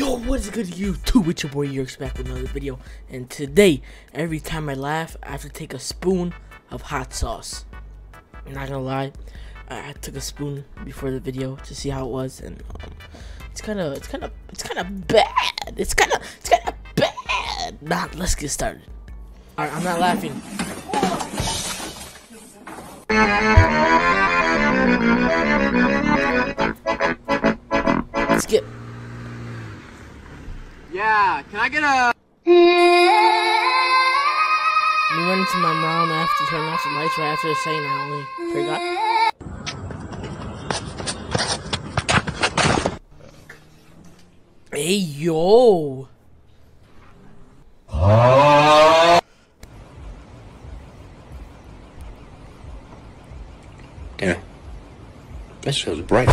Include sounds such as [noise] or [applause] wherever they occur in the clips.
Yo, what is good YouTube? It's your boy Yerks back with another video. And today, every time I laugh, I have to take a spoon of hot sauce. I'm not gonna lie, I, took a spoon before the video to see how it was, and um, it's kind of, it's kind of, it's kind of bad. It's kind of, it's kind of bad. Nah, let's get started. Alright, I'm not laughing. Skip. Yeah, can I get a. We went into my mom after turning off the lights right after saying I only forgot. Hey yo! Yeah. That show's bright.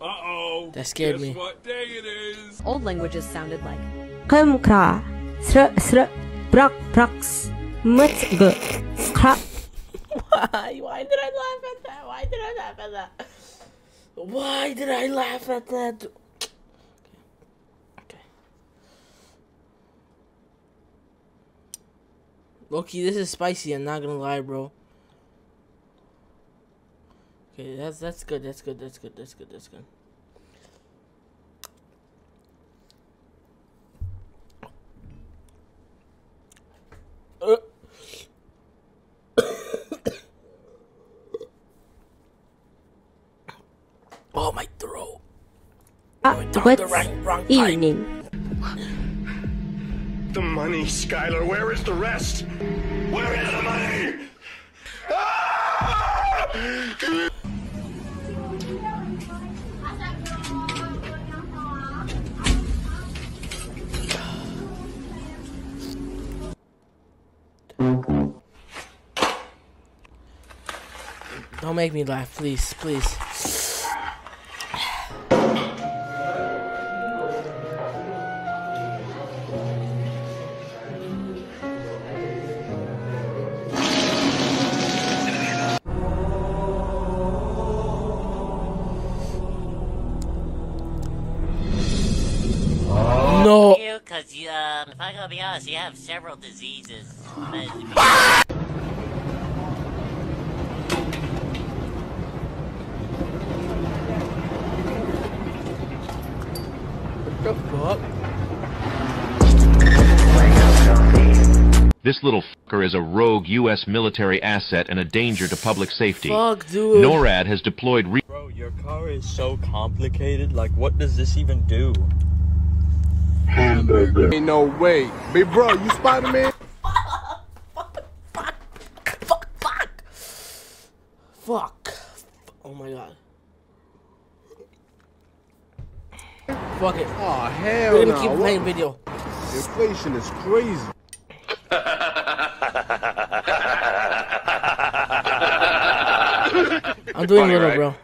Uh-oh. That scared Guess me. what day it is? Old languages sounded like Kumkra, sr sr, brak braks, mutsg, kra, Why? Why did I laugh at that? Why did I laugh at that? Why did I laugh at that? Okay. Loki, this is spicy. I'm not gonna lie, bro. Okay, that's that's good. That's good. That's good. That's good. That's good. Uh. Oh, my throat. Wrong- wrong evening? The money, Skylar. Where is the rest? Where is the money? Ah! Don't make me laugh, please, please. No. you because you, um, if I'm gonna be honest, you have several diseases. But- The fuck? This little fucker is a rogue U.S. military asset and a danger to public safety. Fuck, dude. NORAD has deployed re- Bro, your car is so complicated. Like, what does this even do? Ain't no way. Big bro, you Spider Man? Fuck, fuck. Fuck. Fuck. Oh my god. Fuck it. Oh hell We're gonna keep What- playing video. Inflation is crazy. I'm doing little, bro.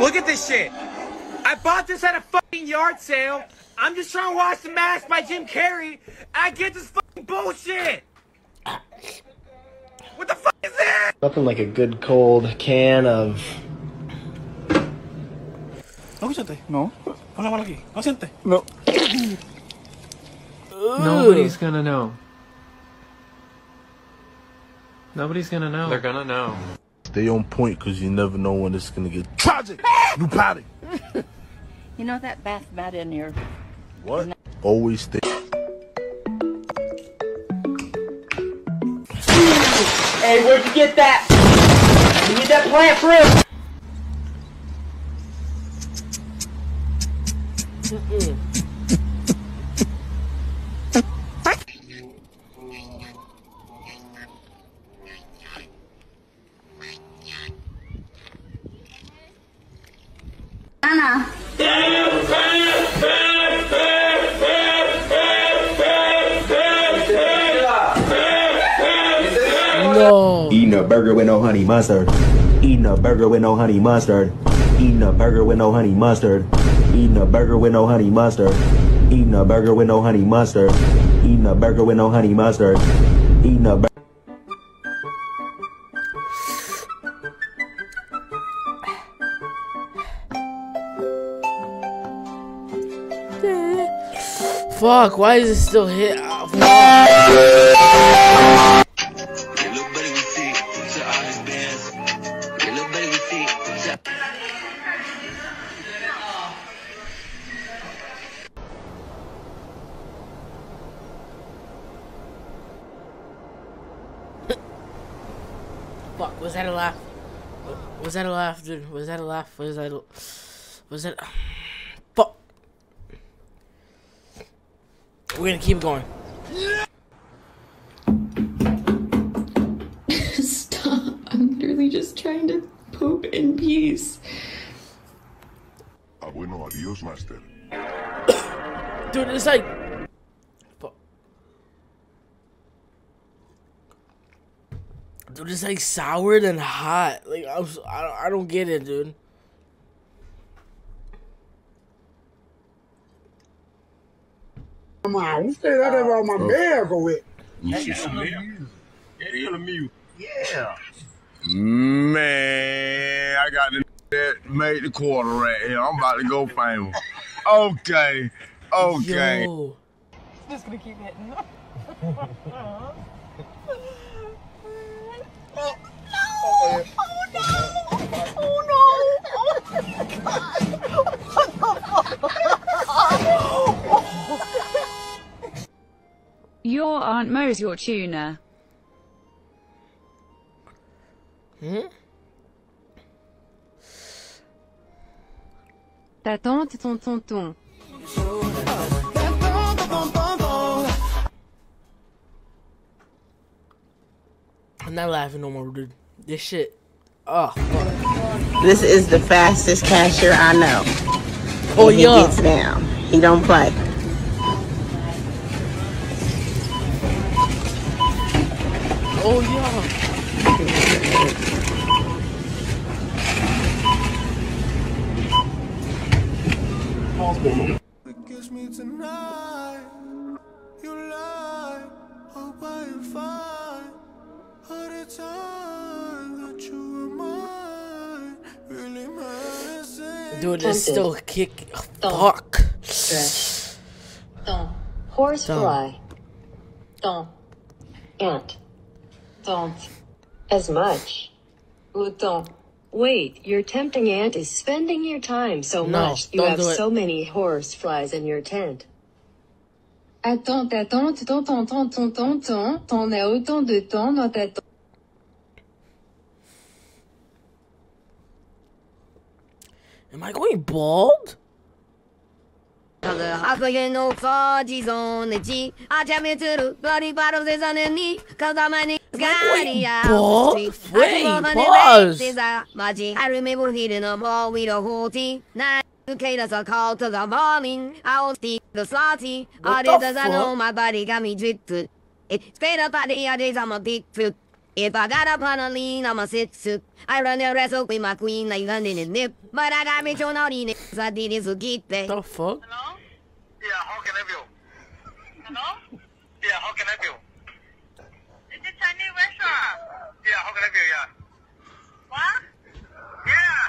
Look at this shit. I bought this at a fucking yard sale. I'm just trying to watch The Mask by Jim Carrey. I get this fucking bullshit. What the fuck is this? Nothing like a good cold can of No. Habla mal aquí. No siente. Nobody's gonna know. Nobody's gonna know. They're gonna know. Stay on point because you never know when it's gonna get tragic. New patty. [laughs] You know that bath mat in your What? Always stay. Hey, where'd you get that? You need that plant for real? No. eating a burger with no honey mustard. Eating a burger with no honey mustard. Eating a burger with no honey mustard. Eating a burger with no honey mustard. Eating a burger with no honey mustard. Eating a burger with no honey mustard. Eating a burger. Fuck, why is it still hit? Oh, Fuck, was that a laugh? Was that a laugh, dude? Was that a laugh? Was that a... Was that... Fuck. We're gonna keep going. [laughs] Stop. I'm literally just trying to poop in peace. Ah, bueno, adiós, master. Dude, it's like... Dude, it's like soured and hot. Like, I, was, I, don't, I don't get it, dude. Mano, não sei nada levar uma merda, ué. Yeah. Man, I got the that made the quarter right here. I'm about to go famous. Okay. Okay. Yo. Just gonna keep hitting. [laughs] [laughs] Your Aunt Mo's your tuna. Hmm? Ta tante, ton tonton. I'm not laughing no more, dude. This shit. Oh, fuck. This is the fastest cashier I know. Oh, And he yeah. gets down. He don't play. Oh, yeah. Kiss me tonight. You lie. Hope I am fine. All the time that you were mine. Really missing. Dude, it's still kick. Fuck. Don't. Horsefly. Don't. Ant. Don't. As much. Ou don't. Wait, your tempting aunt is spending your time so No, much. You don't have do it. so many horse flies in your tent. Attends, ta tante, ton tonton, ton tonton, t'en as autant de temps dans ta tente. Am I going bald? Cause the hospital no fudgies on the G. I tap into the bloody bottles. Cause got out. Wait, pause. Remember hitting up ball with a whole team. Nine Okay, that's a call to the morning. I'll see the slotty. All this I know my body got me drifted. It's straight up out the days I'm a big. If I got up on a lean, I'm a sit suit. I run the wrestle with my queen like London a Nip. But I got me thrown out in it, so I did this to get there. The fuck? Hello? Yeah, how can I help you? Hello? Yeah, how can I help you? Is it Chinese restaurant? Yeah, how can I help you? Yeah. What? Yeah.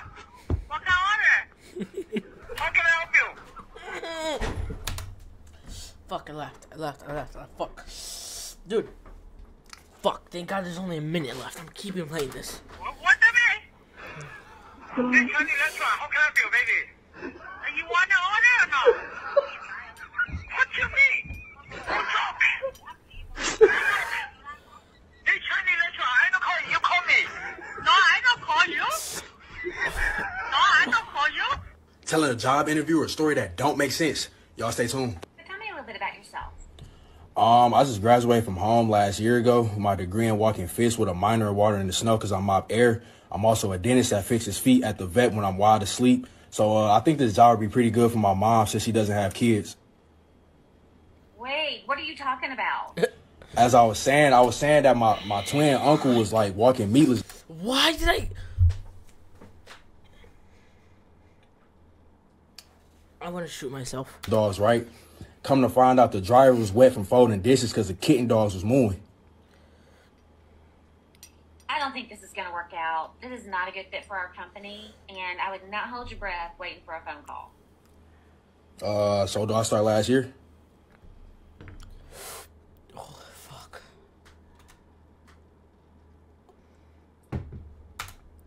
What can I order? [laughs] how can I help you? [laughs] Fuck, I left. I left. I left. I fuck. Dude. Fuck. Thank God there's only a minute left. I'm keeping playing this. What the man? This Chinese restaurant, how can I help you, baby? Uh, you want to order or no? What you mean? What's up? This Chinese restaurant, I don't call you, you call me. No, I don't call you. No, I don't call you. Telling a job interview or a story that don't make sense. Y'all stay tuned. But Tell me a little bit about yourself. Um, I just graduated from home last year ago with my degree in walking fish with a minor in water in the snow because I'm mop air. I'm also a dentist that fixes feet at the vet when I'm wild asleep. So uh, I think this job would be pretty good for my mom since she doesn't have kids. Wait, what are you talking about? [laughs] As I was saying, I was saying that my, my twin uncle was like walking meatless Why did I? want to shoot myself. Dogs, right? Come to find out the dryer was wet from folding dishes because the kitten dogs was mooing. I don't think this is going to work out. This is not a good fit for our company, and I would not hold your breath waiting for a phone call. Uh, so do I start last year? Oh, fuck.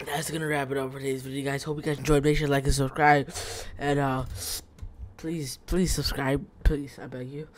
That's gonna wrap it up for today's video, guys. Hope you guys enjoyed. Make sure to like and subscribe. And, uh, please, please subscribe, please. I beg you.